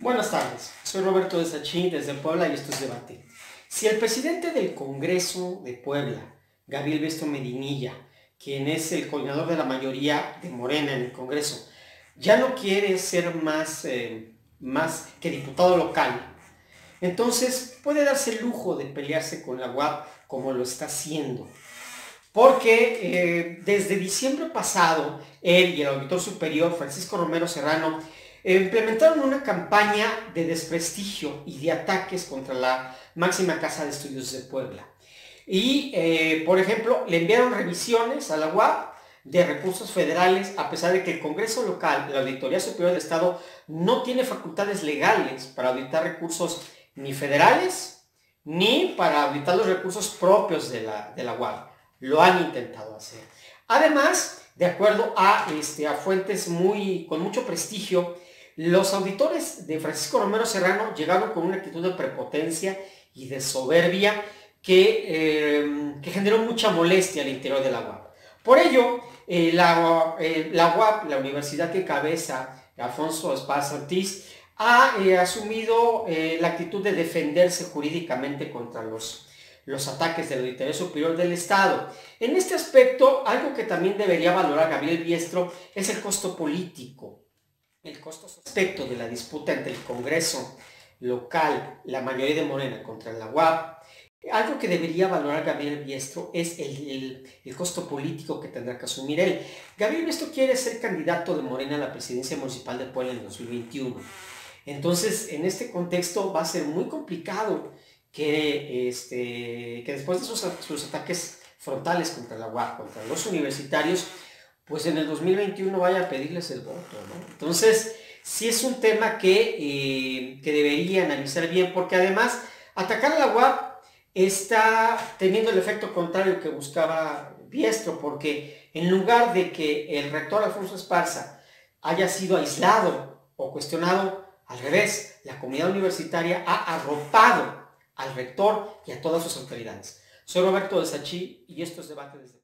Buenas tardes, soy Roberto de Sachín desde Puebla y esto es Debate. Si el presidente del Congreso de Puebla, Gabriel Besto Medinilla, quien es el coordinador de la mayoría de Morena en el Congreso, ya no quiere ser más, eh, más que diputado local, entonces puede darse el lujo de pelearse con la UAP como lo está haciendo. Porque eh, desde diciembre pasado, él y el auditor superior, Francisco Romero Serrano, implementaron una campaña de desprestigio y de ataques contra la máxima casa de estudios de Puebla. Y, eh, por ejemplo, le enviaron revisiones a la UAP de recursos federales, a pesar de que el Congreso local, la Auditoría Superior del Estado, no tiene facultades legales para auditar recursos ni federales, ni para auditar los recursos propios de la, de la UAP. Lo han intentado hacer. Además, de acuerdo a, este, a fuentes muy, con mucho prestigio, los auditores de Francisco Romero Serrano llegaron con una actitud de prepotencia y de soberbia que, eh, que generó mucha molestia al interior de la UAP. Por ello, eh, la, eh, la, UAP, la universidad que cabeza Alfonso Esparza Ortiz, ha asumido la actitud de defenderse jurídicamente contra los, los ataques del Auditorio Superior del Estado. En este aspecto, algo que también debería valorar Gabriel Biestro es el costo político. El costo aspecto de la disputa entre el Congreso local, la mayoría de Morena contra la UAP, algo que debería valorar Gabriel Biestro es el, costo político que tendrá que asumir él. Gabriel Biestro quiere ser candidato de Morena a la presidencia municipal de Puebla en 2021. Entonces, en este contexto va a ser muy complicado que, este, que después de sus, sus ataques frontales contra la UAP, contra los universitarios, pues en el 2021 vaya a pedirles el voto. Entonces, sí es un tema que, eh, que debería analizar bien, porque además atacar a la UAP está teniendo el efecto contrario que buscaba Biestro, porque en lugar de que el rector Alfonso Esparza haya sido aislado o cuestionado, al revés, la comunidad universitaria ha arropado al rector y a todas sus autoridades. Soy Roberto de Sachi y esto es Debate desde